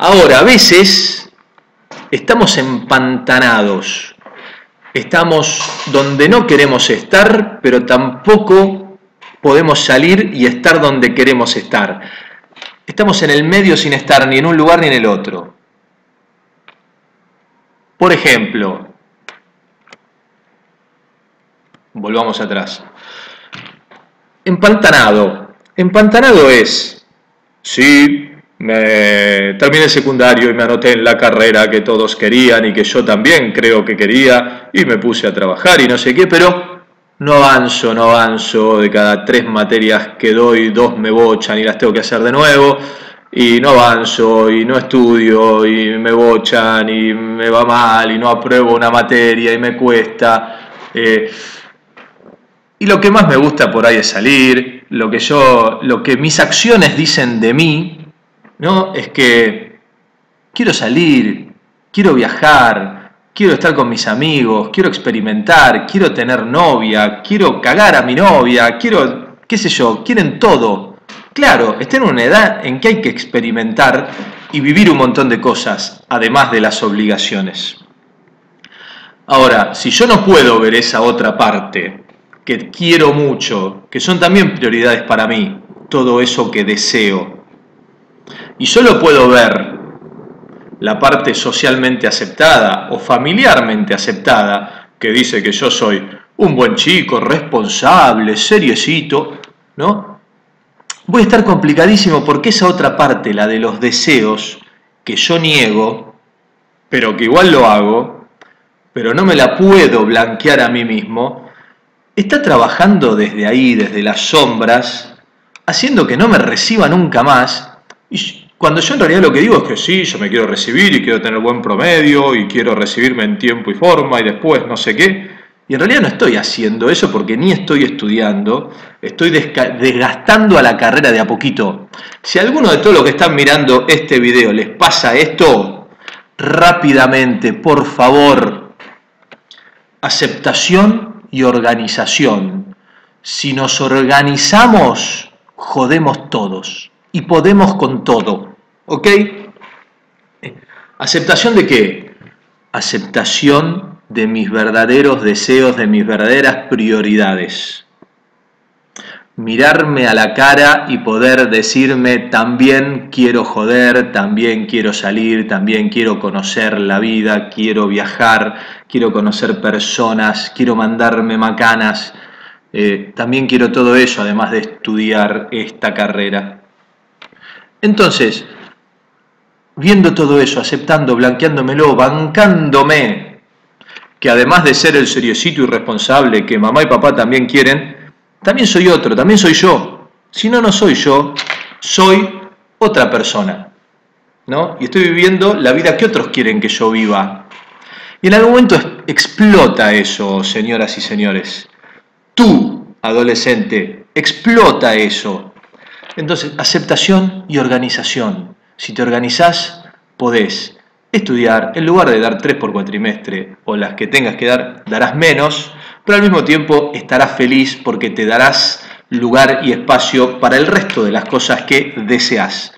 Ahora, a veces estamos empantanados, estamos donde no queremos estar, pero tampoco podemos salir y estar donde queremos estar. Estamos en el medio sin estar ni en un lugar ni en el otro. Por ejemplo, volvamos atrás. Empantanado. Empantanado es, sí, me terminé secundario y me anoté en la carrera que todos querían y que yo también creo que quería y me puse a trabajar y no sé qué, pero no avanzo, no avanzo, de cada tres materias que doy, dos me bochan y las tengo que hacer de nuevo y no avanzo y no estudio y me bochan y me va mal y no apruebo una materia y me cuesta. Eh, y lo que más me gusta por ahí es salir, lo que yo, lo que mis acciones dicen de mí, ¿no? Es que quiero salir, quiero viajar, quiero estar con mis amigos, quiero experimentar, quiero tener novia, quiero cagar a mi novia, quiero, qué sé yo, quieren todo. Claro, estén en una edad en que hay que experimentar y vivir un montón de cosas, además de las obligaciones. Ahora, si yo no puedo ver esa otra parte, que quiero mucho, que son también prioridades para mí, todo eso que deseo. Y solo puedo ver la parte socialmente aceptada o familiarmente aceptada, que dice que yo soy un buen chico, responsable, seriecito, ¿no? Voy a estar complicadísimo porque esa otra parte, la de los deseos, que yo niego, pero que igual lo hago, pero no me la puedo blanquear a mí mismo, está trabajando desde ahí, desde las sombras, haciendo que no me reciba nunca más. Cuando yo en realidad lo que digo es que sí, yo me quiero recibir y quiero tener buen promedio y quiero recibirme en tiempo y forma y después no sé qué. Y en realidad no estoy haciendo eso porque ni estoy estudiando, estoy desgastando a la carrera de a poquito. Si a alguno de todos los que están mirando este video les pasa esto, rápidamente, por favor, aceptación y organización. Si nos organizamos, jodemos todos y podemos con todo. ¿Ok? ¿Aceptación de qué? Aceptación de mis verdaderos deseos, de mis verdaderas prioridades. Mirarme a la cara y poder decirme también quiero joder, también quiero salir, también quiero conocer la vida, quiero viajar, quiero conocer personas, quiero mandarme macanas, eh, también quiero todo eso, además de estudiar esta carrera. Entonces, viendo todo eso, aceptando, blanqueándomelo, bancándome, que además de ser el seriosito y responsable que mamá y papá también quieren, también soy otro, también soy yo. Si no, no soy yo, soy otra persona. ¿no? Y estoy viviendo la vida que otros quieren que yo viva. Y en algún momento explota eso, señoras y señores. Tú, adolescente, explota eso. Entonces, aceptación y organización. Si te organizás, podés estudiar, en lugar de dar tres por cuatrimestre o las que tengas que dar, darás menos, pero al mismo tiempo estarás feliz porque te darás lugar y espacio para el resto de las cosas que deseas.